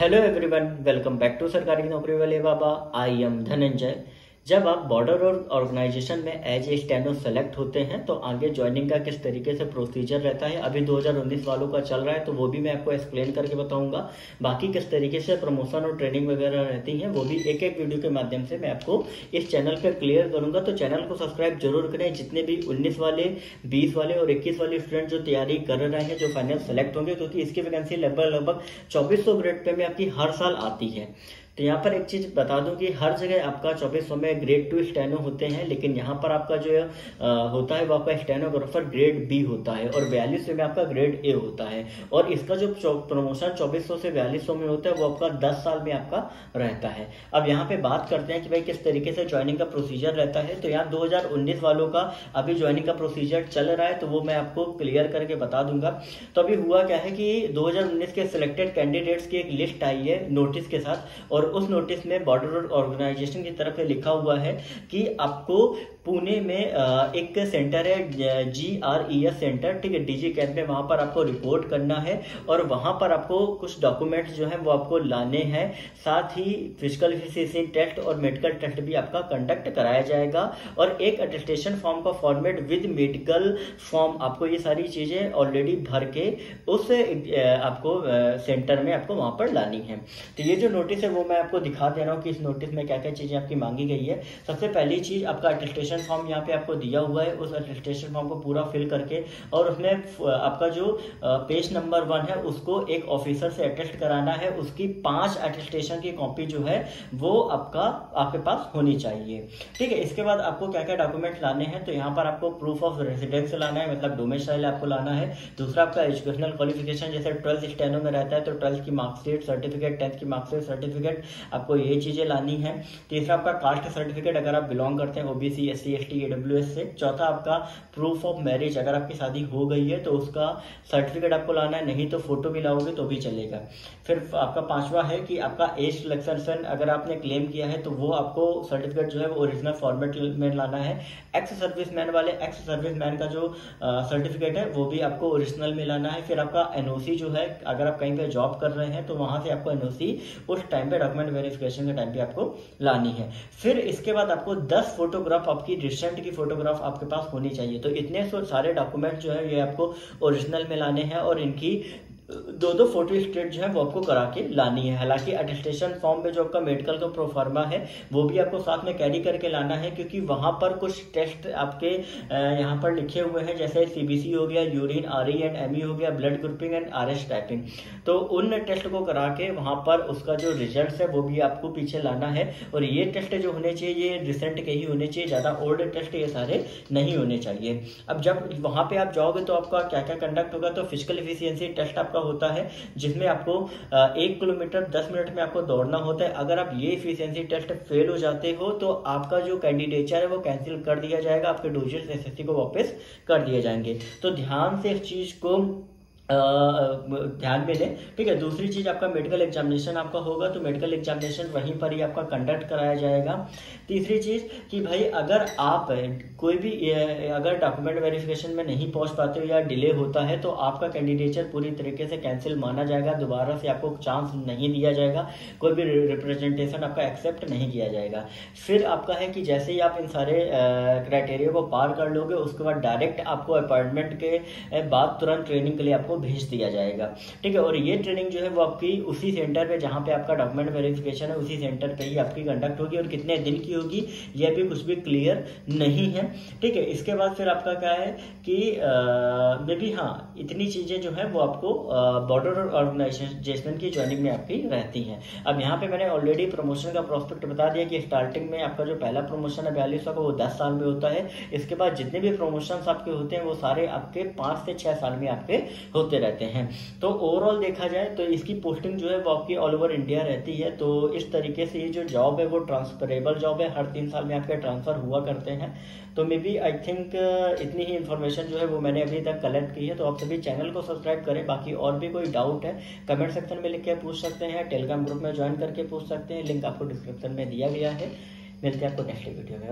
Hello everyone welcome back to सरकारी नौकरी वाले बाबा आई एम धनंजय जब आप बॉर्डर और ऑर्गेनाइजेशन में एज ए स्टेनो सेलेक्ट होते हैं तो आगे ज्वाइनिंग का किस तरीके से प्रोसीजर रहता है, अभी 2019 वालों का चल रहा है तो वो भी मैं आपको एक्सप्लेन करके बताऊँगा। बाकी किस तरीके से प्रमोशन और ट्रेनिंग वगैरह रहती है, वो भी एक एक वीडियो के माध्यम से मैं आपको इस चैनल पर क्लियर करूँगा। तो चैनल को सब्सक्राइब ज़रूर करें। जितने भी उन्नीस वाले, बीस वाले और इक्कीस वाले स्टूडेंट जो तैयारी कर रहे हैं, जो फाइनल सेलेक्ट होंगे, क्योंकि इसकी वैकेंसी लगभग लगभग चौबीस सौ ग्रेड पे में आपकी हर साल आती है। तो यहाँ पर एक चीज़ बता दूँ कि हर जगह आपका चौबीस सौ में ग्रेड टू स्टेनो होते हैं, लेकिन यहाँ पर आपका जो होता है वो आपका स्टेनोग्राफर ग्रेड बी होता है और बयालीस में आपका ग्रेड ए होता है। और इसका जो प्रमोशन चौबीस सौ बयालीस में होता है, वो आपका दस साल में आपका रहता है। अब यहाँ पे बात करते हैं कि भाई किस तरीके से ज्वाइनिंग का प्रोसीजर रहता है। तो यहाँ दो हज़ार उन्नीस वालों का अभी ज्वाइनिंग का प्रोसीजर चल रहा है तो वो मैं आपको क्लियर करके बता दूँगा। तो अभी हुआ क्या है कि 2019 के सिलेक्टेड कैंडिडेट्स की एक लिस्ट आई है नोटिस के साथ, और उस नोटिस में बॉर्डर रोड ऑर्गेनाइजेशन की तरफ़ से लिखा हुआ है कि आपको पुणे में एक सेंटर है, G R E S centre ठीक है डीजी कैंप में वहाँ पर आपको रिपोर्ट करना है और वहाँ पर आपको कुछ डॉक्यूमेंट्स जो है वो आपको लाने हैं। साथ ही फ़िज़िकल एफिशिएंसी टेस्ट और मेडिकल टेस्ट भी आपका कंडक्ट कराया जाएगा और एक अटेस्टेशन फॉर्म का फॉर्मेट विद मेडिकल फॉर्म आपको ये सारी चीज़ें ऑलरेडी भर के उस आपको सेंटर में आपको वहाँ पर लानी है। तो ये जो नोटिस है वो मैं आपको दिखा दे रहा हूँ कि इस नोटिस में क्या क्या चीज़ें आपकी मांगी गई है। सबसे पहली चीज़ आपका अटेस्टेशन फॉर्म यहाँ पे आपको दिया हुआ है, उस अटेस्टेशन फॉर्म को पूरा फिल करके और उसमें आपका जो पेज नंबर वन है, उसको एक ऑफिसर से अटेस्ट कराना है, उसकी पाँच अटेस्टेशन की कॉपी जो है, वो आपका, आपके पास होनी चाहिए। ठीक है, इसके बाद आपको क्या क्या डॉक्यूमेंट लाने हैं तो यहाँ पर आपको प्रूफ ऑफ़ रेसिडेंस लाना है मतलब डोमिसाइल आपको लाना है, दूसरा आपका एजुकेशनल क्वालिफिकेशन जैसे ट्वेल्थ स्टेनो में रहता है तो ट्वेल्थ की मार्कशीट सर्टिफिकेट टेंथ की मार्कशीट सर्टिफिकेट आपको ये चीज़ें लानी है। तीसरा आपका कास्ट सर्टिफिकेट अगर आप बिलोंग करते हैं OBC S C S T EW S से। चौथा आपका प्रूफ ऑफ़ मैरिज अगर आपकी शादी हो गई है तो उसका सर्टिफिकेट आपको लाना है, नहीं तो फ़ोटो भी लाओगे तो भी चलेगा। फिर आपका पांचवा है कि आपका एज सिलेक्शन अगर आपने क्लेम किया है तो वो आपको सर्टिफिकेट जो है वो ओरिजिनल फॉर्मेट में लाना है। एक्स सर्विसमैन वाले एक्स सर्विसमैन का जो सर्टिफिकेट है, वो भी आपको ओरिजिनल में लाना है। फिर आपका एनओसी जो है, अगर आप कहीं पर जॉब कर रहे हैं तो वहाँ से आपको एनओसी उस टाइम पे डॉक्यूमेंट वेरिफिकेशन के टाइम पे आपको लानी है। फिर इसके बाद आपको 10 फोटोग्राफ आपकी रिसेंट की फोटोग्राफ आपके पास होनी चाहिए। तो इतने सारे डॉक्यूमेंट जो है, ये आपको ओरिजिनल में लाने हैं और इनकी दो दो फ़ोटो स्टेट जो है वो आपको करा के लानी है। हालाँकि अटेस्टेशन फॉर्म में जो आपका मेडिकल का प्रोफार्मा है, वो भी आपको साथ में कैरी करके लाना है, क्योंकि वहाँ पर कुछ टेस्ट आपके यहाँ पर लिखे हुए हैं, जैसे सीबीसी हो गया यूरिन आर एंड एम हो गया blood grouping and R S typing तो उन टेस्ट को करा के वहाँ पर उसका जो रिज़ल्ट है, वो भी आपको पीछे लाना है। और ये टेस्ट जो होने चाहिए, ये रिसेंट के ही होने चाहिए, ज़्यादा ओल्ड टेस्ट ये सारे नहीं होने चाहिए। अब जब वहाँ पर आप जाओगे तो आपका क्या क्या कंडक्ट होगा तो फ़िज़िकल इफिशियंसी टेस्ट आपका होता है, जिसमें आपको एक किलोमीटर, दस मिनट में आपको दौड़ना होता है। अगर आप ये इफिशियंसी टेस्ट फेल हो जाते हो तो आपका जो कैंडिडेचर है, वो कैंसिल कर दिया जाएगा, आपके डोजेस एस को वापस कर दिए जाएँगे। तो ध्यान से इस चीज़ को ध्यान में लें। ठीक है, दूसरी चीज़ आपका मेडिकल एग्जामिनेशन आपका होगा तो मेडिकल एग्जामिनेशन वहीं पर ही आपका कंडक्ट कराया जाएगा। तीसरी चीज़ कि भाई, अगर आप कोई भी अगर डॉक्यूमेंट वेरिफिकेशन में नहीं पहुँच पाते हो या डिले होता है तो आपका कैंडिडेचर पूरी तरीके से कैंसिल माना जाएगा, दोबारा से आपको चांस नहीं दिया जाएगा, कोई भी रिप्रेजेंटेशन आपका एक्सेप्ट नहीं किया जाएगा। फिर आपका है कि जैसे ही आप इन सारे क्राइटेरिया को पार कर लोगे, उसके बाद डायरेक्ट आपको अपॉइंटमेंट के बाद तुरंत ट्रेनिंग के लिए आपको भेज दिया जाएगा। ठीक है, और ये ट्रेनिंग जो है वो आपकी उसी सेंटर पे, जहाँ पे आपका डॉक्यूमेंट वेरिफिकेशन है, उसी सेंटर पे ही आपकी कंडक्ट होगी और कितने दिन की होगी यह भी कुछ भी क्लियर नहीं है। ठीक है, इसके बाद फिर आपका क्या है कि मे भी हाँ इतनी चीज़ें जो है वो आपको बॉर्डर ऑर्गेनाइजेशन की ज्वाइनिंग में आपकी रहती हैं। अब यहाँ पे मैंने ऑलरेडी प्रमोशन का प्रोस्पेक्ट बता दिया कि स्टार्टिंग में आपका जो पहला प्रमोशन है बयालीस का, वो दस साल में होता है। इसके बाद जितने भी प्रमोशन आपके होते हैं, वो सारे आपके पाँच से छह साल में आपके होते रहते हैं। तो ओवरऑल देखा जाए तो इसकी पोस्टिंग जो है वो आपकी ऑल ओवर इंडिया रहती है। तो इस तरीके से ये जो जॉब है वो ट्रांसफरेबल जॉब है। हर तीन साल में आपके ट्रांसफ़र हुआ करते हैं। तो मे बी आई थिंक इतनी ही इन्फॉर्मेशन जो है वो मैंने अभी तक कलेक्ट की है। तो आप सभी चैनल को सब्सक्राइब करें। बाकी और भी कोई डाउट है कमेंट सेक्शन में लिख के पूछ सकते हैं। टेलीग्राम ग्रुप में ज्वाइन करके पूछ सकते हैं। लिंक आपको डिस्क्रिप्शन में दिया गया है। मिलते हैं आपको नेक्स्ट वीडियो में।